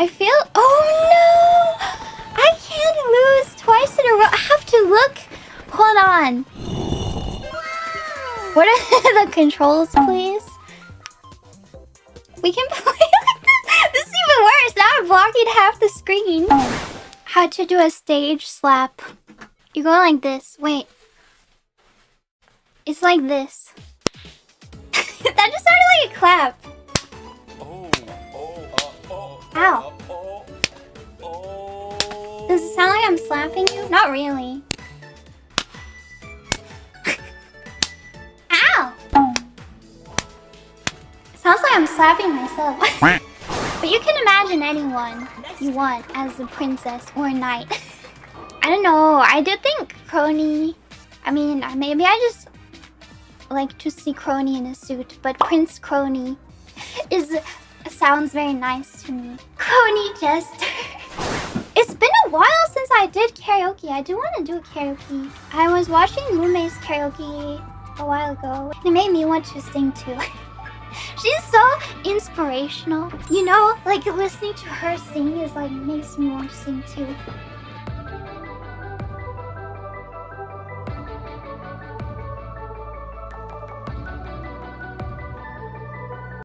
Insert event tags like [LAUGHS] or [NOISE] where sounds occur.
I feel. Oh no! I can't lose twice in a row. I have to look. Hold on. What are [LAUGHS] the controls, please? We can [LAUGHS] play this. This is even worse. Now I'm blocking half the screen. How to do a stage slap. You go like this. Wait. It's like this. [LAUGHS] that just sounded like a clap. Ow. Does it sound like I'm slapping you? Not really. [LAUGHS] Ow! Sounds like I'm slapping myself. [LAUGHS] but you can imagine anyone you want as a princess or a knight. [LAUGHS] I don't know. I do think Kronii. I mean, uh, maybe I just like to see Kronii in a suit, but Prince Kronii is sounds very nice to me. Kronii Jester. It's been a while since I did karaoke. I do want to do a karaoke. I was watching Mumei's karaoke a while ago. It made me want to sing too. [LAUGHS] She's so inspirational. You know, like listening to her sing is like makes me want to sing too.